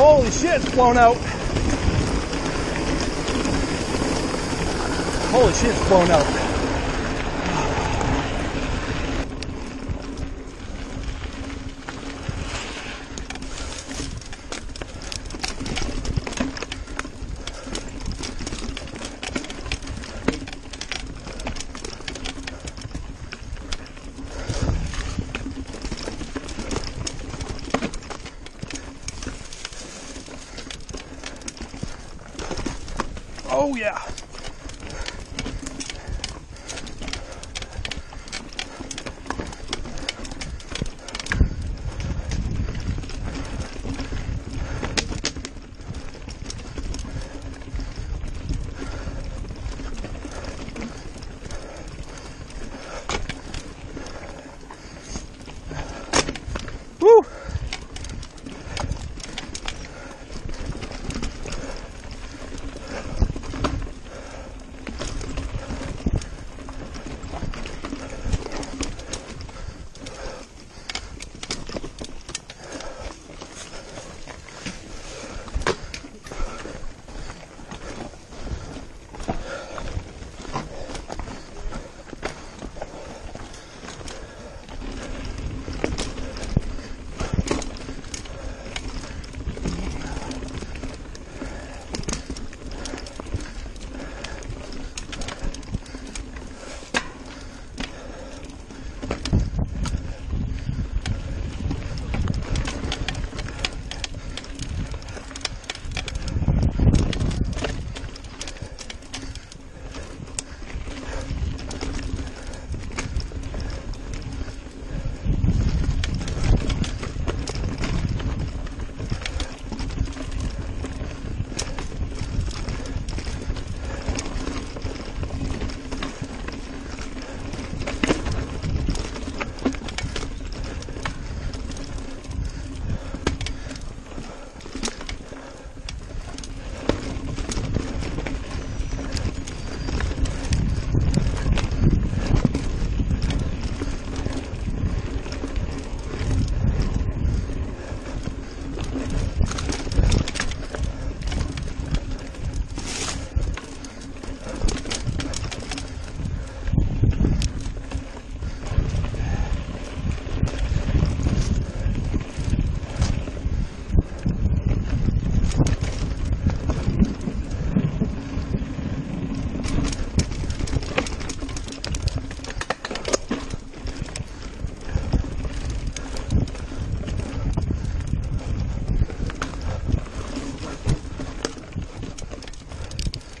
Holy shit, it's blown out. Holy shit, it's blown out. Oh yeah.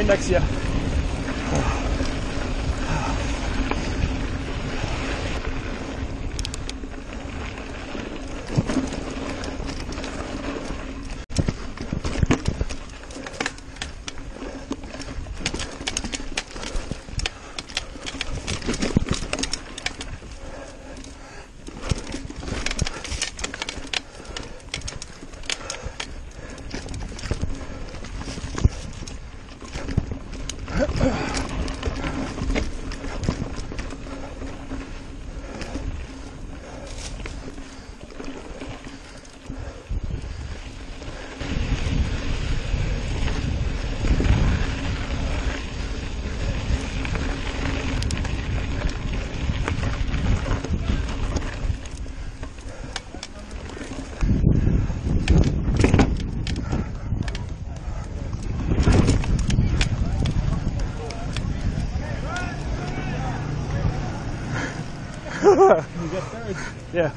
Right next to third. Yeah.